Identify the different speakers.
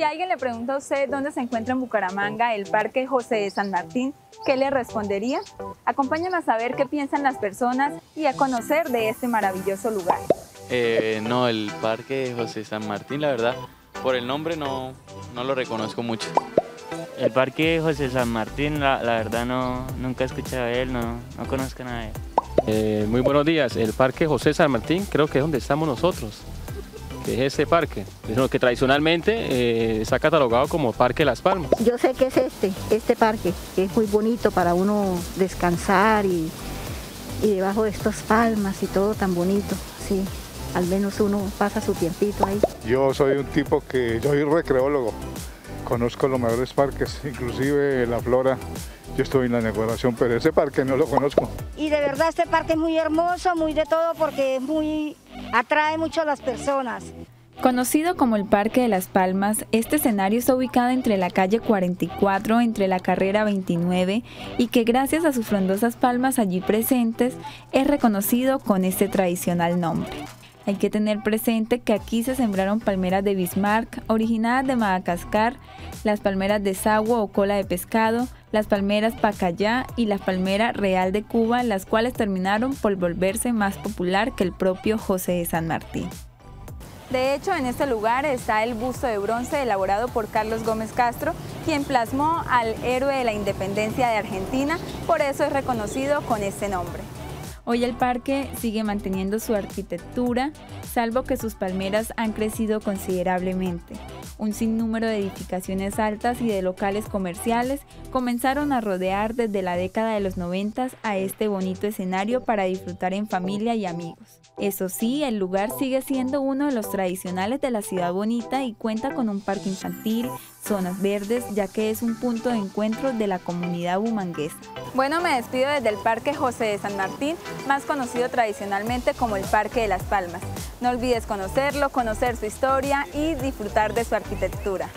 Speaker 1: Si alguien le pregunta a usted dónde se encuentra en Bucaramanga el Parque José de San Martín, ¿qué le respondería? Acompáñame a saber qué piensan las personas y a conocer de este maravilloso lugar.
Speaker 2: Eh, no, el Parque José San Martín, la verdad, por el nombre no, no lo reconozco mucho.
Speaker 3: El Parque José San Martín, la, la verdad no, nunca he escuchado de él, no, no conozco nada de él.
Speaker 4: Eh, muy buenos días, el Parque José San Martín creo que es donde estamos nosotros, que es ese parque, es lo que tradicionalmente eh, está catalogado como Parque Las Palmas.
Speaker 5: Yo sé que es este, este parque, que es muy bonito para uno descansar y, y debajo de estas palmas y todo tan bonito, sí. Al menos uno pasa su tiempito ahí.
Speaker 6: Yo soy un tipo que, yo soy recreólogo, conozco los mejores parques, inclusive la flora. Yo estoy en la negociación, pero ese parque no lo conozco.
Speaker 7: Y de verdad este parque es muy hermoso, muy de todo, porque es muy, atrae mucho a las personas.
Speaker 1: Conocido como el Parque de las Palmas, este escenario está ubicado entre la calle 44, entre la carrera 29, y que gracias a sus frondosas palmas allí presentes, es reconocido con este tradicional nombre. Hay que tener presente que aquí se sembraron palmeras de Bismarck, originadas de Madagascar, las palmeras de sagua o cola de pescado, las palmeras pacayá y la palmera real de Cuba, las cuales terminaron por volverse más popular que el propio José de San Martín. De hecho, en este lugar está el busto de bronce elaborado por Carlos Gómez Castro, quien plasmó al héroe de la independencia de Argentina, por eso es reconocido con este nombre. Hoy el parque sigue manteniendo su arquitectura, salvo que sus palmeras han crecido considerablemente. Un sinnúmero de edificaciones altas y de locales comerciales comenzaron a rodear desde la década de los 90 a este bonito escenario para disfrutar en familia y amigos. Eso sí, el lugar sigue siendo uno de los tradicionales de la ciudad bonita y cuenta con un parque infantil, zonas verdes, ya que es un punto de encuentro de la comunidad bumanguesa. Bueno, me despido desde el Parque José de San Martín, más conocido tradicionalmente como el Parque de las Palmas. No olvides conocerlo, conocer su historia y disfrutar de su arquitectura.